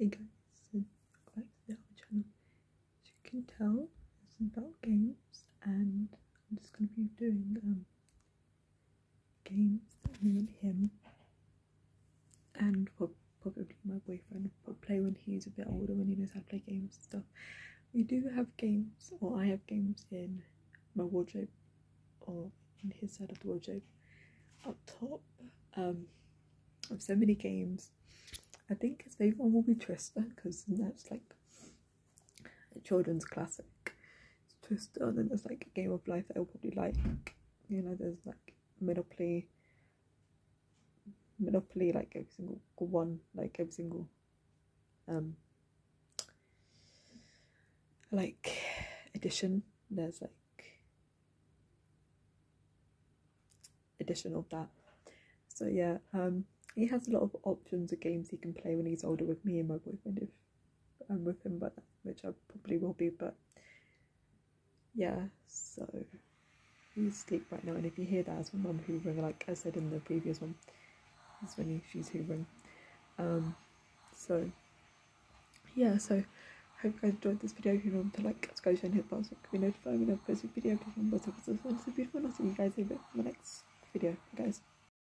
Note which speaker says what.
Speaker 1: Hey guys, welcome back to our channel. As you can tell, it's about games, and I'm just going to be doing um, games that me and him, and probably my boyfriend will play when he's a bit older, when he knows how to play games and stuff. We do have games, or I have games in my wardrobe, or in his side of the wardrobe, up top. Um, I have so many games I think his favourite one will be Twister because that's like a children's classic. It's Twister, and then there's like a Game of Life that I'll probably like. You know, there's like Monopoly, Monopoly, like every single one, like every single um like edition. There's like edition of that. So yeah, um he has a lot of options of games he can play when he's older with me and my boyfriend if I'm with him, but which I probably will be. But yeah, so he's asleep right now, and if you hear that, as my mum hoovering, like I said in the previous one. That's when she's hoovering. Um, so yeah, so I hope you guys enjoyed this video. If you want to like, subscribe, and hit the bell so you can be notified when I post a video. Because I'm beautiful. and I'll see you guys in the next video, guys.